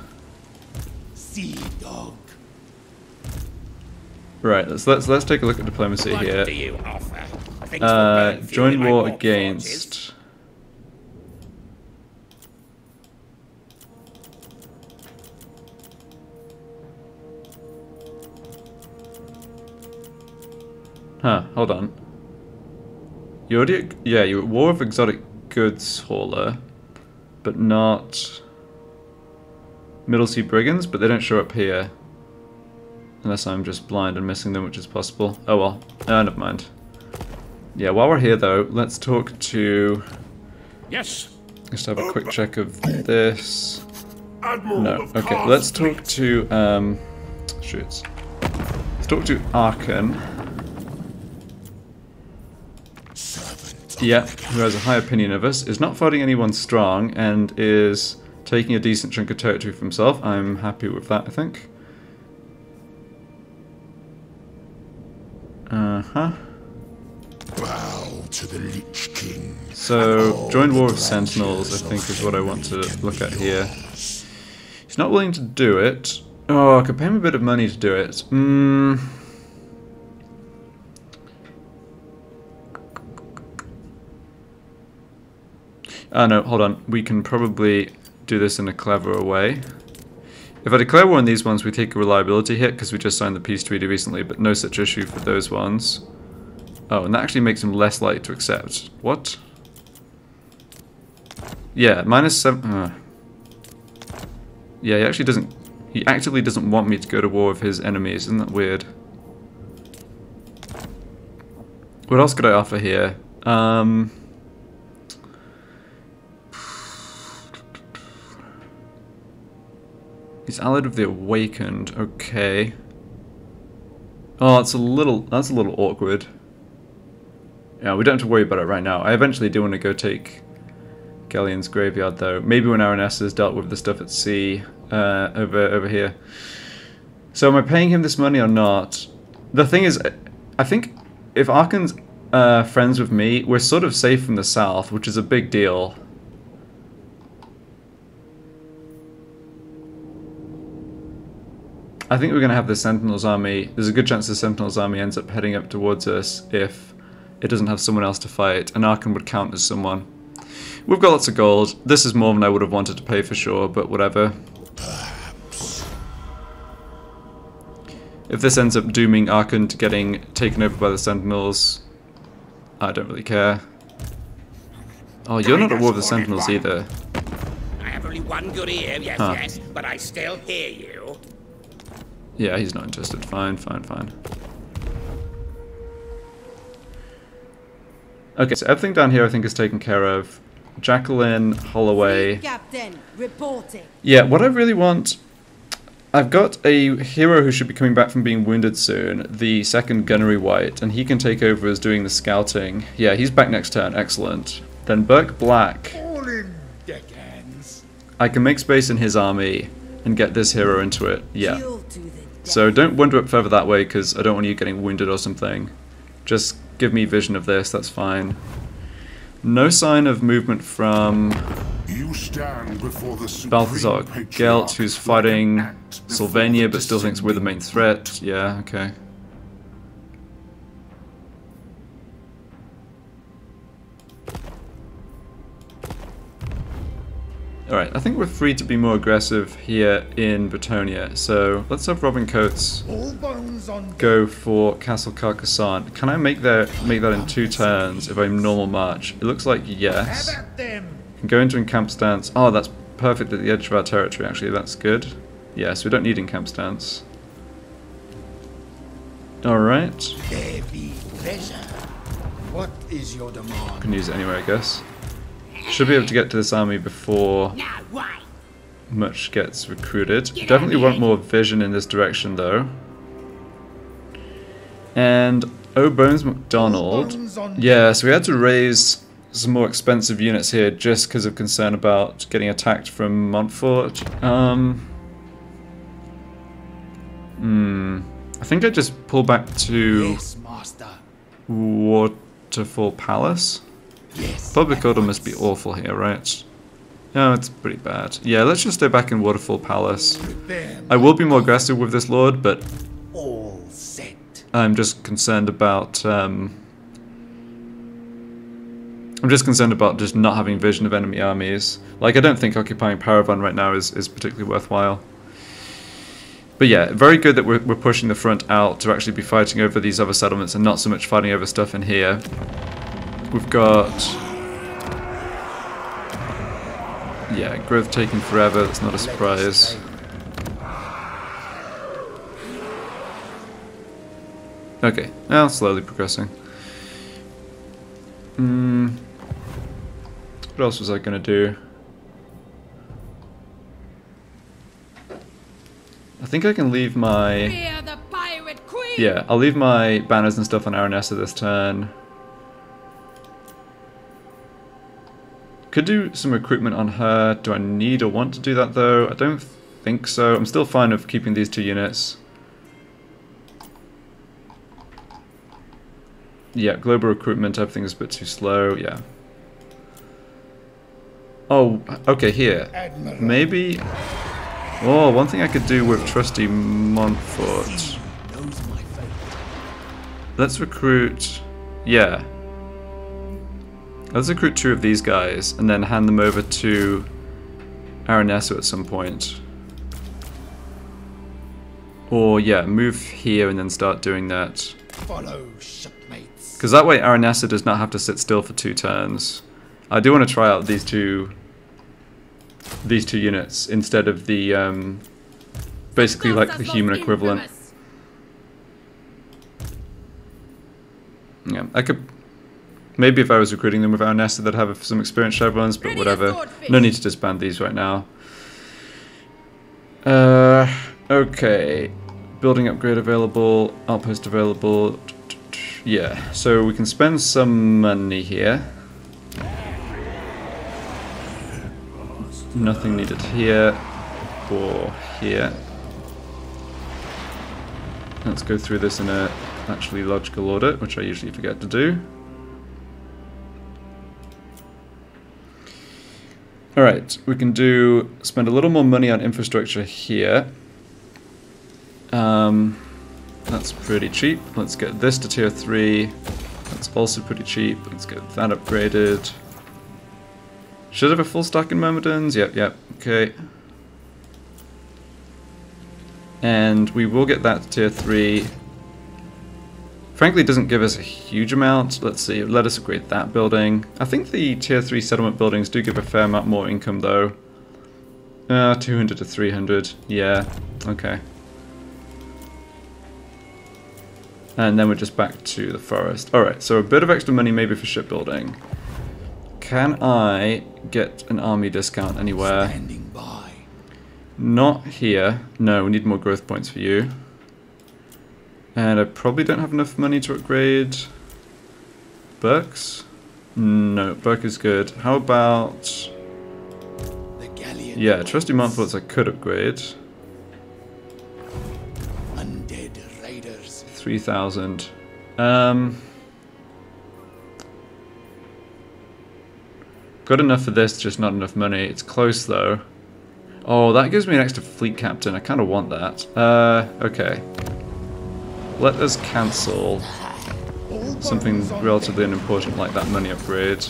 Sea dog. Right, let's let's let's take a look at diplomacy What here. do you offer? Uh, join war warp against. Huh, hold on. You already, yeah, you're at war of exotic goods hauler, but not Middle Sea Brigands, but they don't show up here. Unless I'm just blind and missing them, which is possible. Oh well, uh, never mind. Yeah, while we're here though, let's talk to... Yes. Just have a quick check of this. Admiral No. of Okay, Kar's let's talk fleet. to um shoots. Let's talk to Arkhan. Servant of Yeah, who has a high opinion of us, is not fighting anyone strong, and is taking a decent chunk of territory for himself. I'm happy with that, I think. Uh huh. Bow to the Lich King. So, join War of Sentinels, I think, is what I want to look at here. He's not willing to do it. Oh, I could pay him a bit of money to do it. Hmm. Ah, no, hold on. We can probably do this in a cleverer way. If I declare war on these ones, we take a reliability hit because we just signed the peace treaty recently, but no such issue for those ones. Oh, and that actually makes him less likely to accept. What? Yeah, minus seven. Uh. Yeah, he actually doesn't. He actively doesn't want me to go to war with his enemies. Isn't that weird? What else could I offer here? Um. He's allied with the Awakened. Okay. Oh, that's a little. That's a little awkward. Yeah, we don't have to worry about it right now. I eventually do want to go take Galleon's graveyard, though. Maybe when Araness has dealt with the stuff at sea uh, over over here. So am I paying him this money or not? The thing is, I think if Arkhan's uh, friends with me, we're sort of safe from the south, which is a big deal. I think we're going to have the Sentinels army. There's a good chance the Sentinels army ends up heading up towards us if it doesn't have someone else to fight, and Arkhan would count as someone. We've got lots of gold. This is more than I would have wanted to pay for sure, but whatever. If this ends up dooming Arkhan to getting taken over by the Sentinels, I don't really care. Oh, you're not at war with the Sentinels either. I have only one good ear, yes, Huh. yes, but I still hear you. Yeah, he's not interested. Fine, fine, fine. Okay, so everything down here I think is taken care of. Jacqueline, Holloway. Captain, reporting. Yeah, what I really want... I've got a hero who should be coming back from being wounded soon, the second Gunnery Wight, and he can take over as doing the scouting. Yeah, he's back next turn, excellent. Then Burke Black. All in deckhands. I can make space in his army and get this hero into it. Yeah. Kill to the death. So don't wander up further that way because I don't want you getting wounded or something. Just give me vision of this, that's fine. No sign of movement from You stand before the Balthazar Gelt, who's fighting an act before Sylvania but still thinks we're the main threat. Yeah, okay. Alright, I think we're free to be more aggressive here in Bretonnia, so let's have Robin Coates All bones on go for Castle Carcassonne. Can I make that make that in two turns if I'm normal march? It looks like yes. Have at them. Can go into encamp stance. Oh, that's perfect at the edge of our territory, actually. That's good. Yes, we don't need encamp stance. Alright. There be pleasure. What is your demand? Can use it anywhere, I guess. Should be able to get to this army before much gets recruited. Definitely want more vision in this direction, though. And O Bones McDonald. Yeah, so we had to raise some more expensive units here just because of concern about getting attacked from Montfort. Um. Hmm. I think I just pull back to Yes. Waterfall Palace. Yes. Public order must be awful here, right? No, it's pretty bad. Yeah, let's just stay back in Waterfall Palace. I will be more aggressive with this lord, but all set. I'm just concerned about. Um, I'm just concerned about just not having vision of enemy armies. Like, I don't think occupying Parravon right now is, is particularly worthwhile. But yeah, very good that we're, we're pushing the front out to actually be fighting over these other settlements and not so much fighting over stuff in here. We've got. Yeah, growth taking forever, that's not a surprise. Okay, now slowly progressing. Hmm. What else was I gonna do? I think I can leave my... Fear the pirate queen! Yeah, I'll leave my banners and stuff on Aranessa this turn. Could do some recruitment on her. Do I need or want to do that though? I don't think so. I'm still fine with keeping these two units. Yeah, global recruitment, everything's a bit too slow, yeah. Oh, okay, here. Maybe... Oh, one thing I could do with Trusty Montfort. Knows my fate. Let's recruit... Yeah. Let's recruit two of these guys, and then hand them over to Aranessa at some point. Or, yeah, move here and then start doing that. Follow, shipmates. Because that way Aranessa does not have to sit still for two turns. I do want to try out these two these two units instead of the um, basically like the human equivalent. Yeah, I could maybe if I was recruiting them with our Aranessa they'd have some experienced chevrons, but Ready whatever. No need to disband these right now. Uh, okay. Building upgrade available, outpost available. Yeah, so we can spend some money here. Nothing needed here or here. Let's go through this in a actually logical order, which I usually forget to do. Alright, we can do spend a little more money on infrastructure here. Um, that's pretty cheap. Let's get this to tier 3. That's also pretty cheap. Let's get that upgraded. Should have a full stack in Myrmidens? Yep, yep, okay. And we will get that to tier 3. Frankly, it doesn't give us a huge amount. Let's see, let us upgrade that building. I think the tier 3 settlement buildings do give a fair amount more income though. Uh, 200 to 300. Yeah, okay. And then we're just back to the forest. Alright, so a bit of extra money maybe for shipbuilding. Can I get an army discount anywhere? Standing by. Not here. No, we need more growth points for you. And I probably don't have enough money to upgrade Burks. No, Burke is good. How about... The galleon. Yeah, Trusty Montforts I could upgrade. Undead raiders. 3,000. Um... Got enough for this, just not enough money. It's close though. Oh, that gives me an extra fleet captain. I kind of want that. Uh, okay. Let us cancel something relatively unimportant like that money upgrade.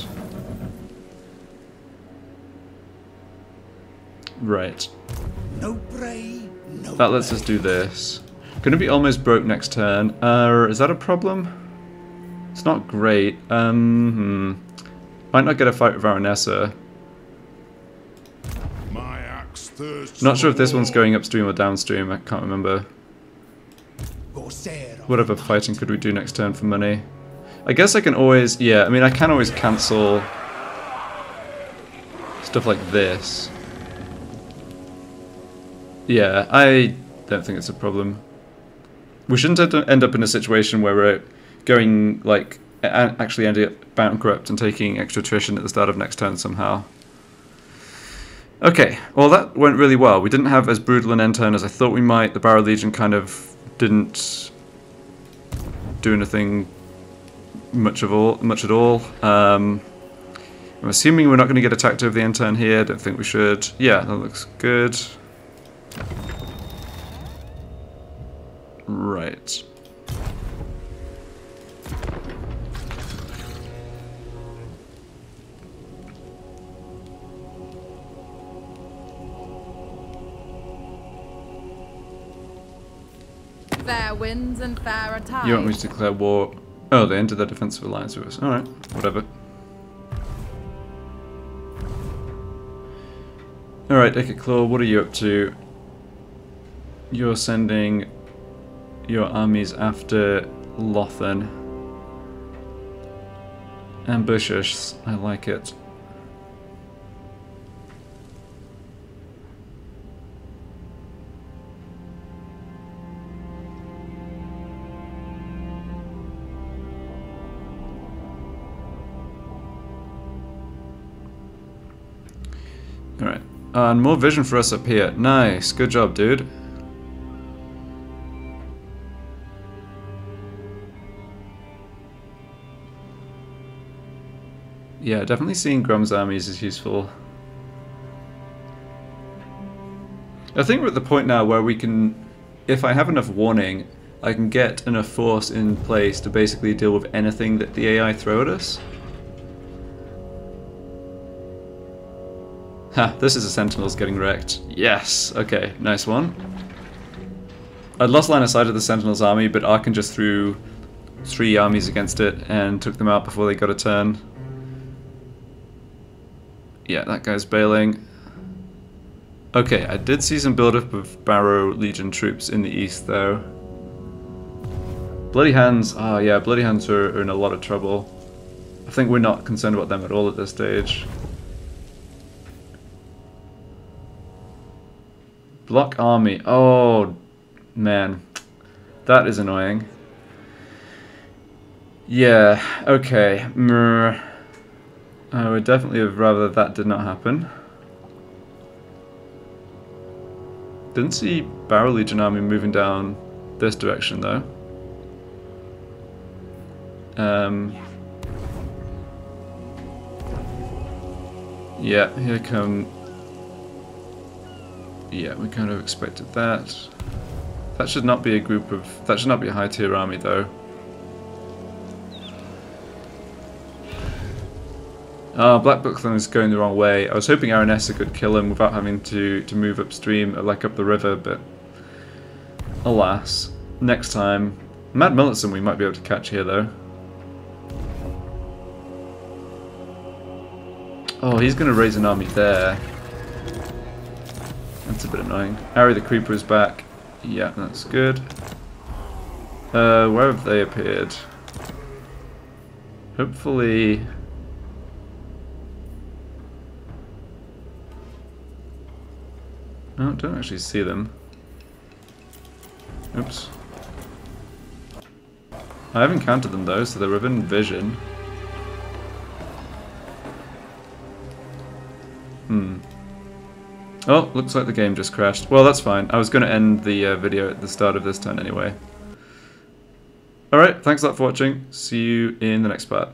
Right. No prey, no That lets us do this. Gonna be almost broke next turn. Uh, is that a problem? It's not great. Um, hmm. Might not get a fight with Aranessa. My axe Not sure if this one's going upstream or downstream. I can't remember. Corsair. What other fighting could we do next turn for money? I guess I can always... Yeah, I mean, I can always cancel stuff like this. Yeah, I don't think it's a problem. We shouldn't end- end up in a situation where we're going, like, actually ending up bankrupt and taking extra tuition at the start of next turn somehow. Okay, well that went really well. We didn't have as brutal an end turn as I thought we might. The Barrow Legion kind of didn't do anything much of all, much at all. Um, I'm assuming we're not going to get attacked over the end turn here. Don't think we should. Yeah, that looks good. Right. Fair winds and fair tides. You want me to declare war? Oh, they entered the defensive alliance with us. Alright, whatever. Alright, Ikit Claw, what are you up to? You're sending your armies after Lothern. Ambitious, I like it. And more vision for us up here. Nice. Good job, dude. Yeah, definitely seeing Grom's armies is useful. I think we're at the point now where we can, if I have enough warning, I can get enough force in place to basically deal with anything that the AI throw at us. Ha, this is a Sentinels getting wrecked. Yes, okay, nice one. I'd lost line of sight of the Sentinels army, but Arkhan just threw three armies against it and took them out before they got a turn. Yeah, that guy's bailing. Okay, I did see some build-up of Barrow Legion troops in the east, though. Bloody Hands, oh yeah, Bloody Hands are, are in a lot of trouble. I think we're not concerned about them at all at this stage. Block Army, oh man, that is annoying. Yeah, okay, I would definitely have rather that did not happen. Didn't see Barrow Legion army moving down this direction though. Um, yeah, here come... Yeah, we kind of expected that. That should not be a group of... That should not be a high tier army though. Ah, Black Buckthorn is going the wrong way. I was hoping Aranessa could kill him without having to, to move upstream, uh, like up the river, but alas. Next time. Mad Millicent we might be able to catch here, though. Oh, he's going to raise an army there. That's a bit annoying. Harry the Creeper is back. Yeah, that's good. Uh, where have they appeared? Hopefully... No, don't actually see them. Oops. I haven't counted them though, so they're within vision. Hmm. Oh, looks like the game just crashed. Well, that's fine. I was going to end the uh, video at the start of this turn anyway. Alright, thanks a lot for watching. See you in the next part.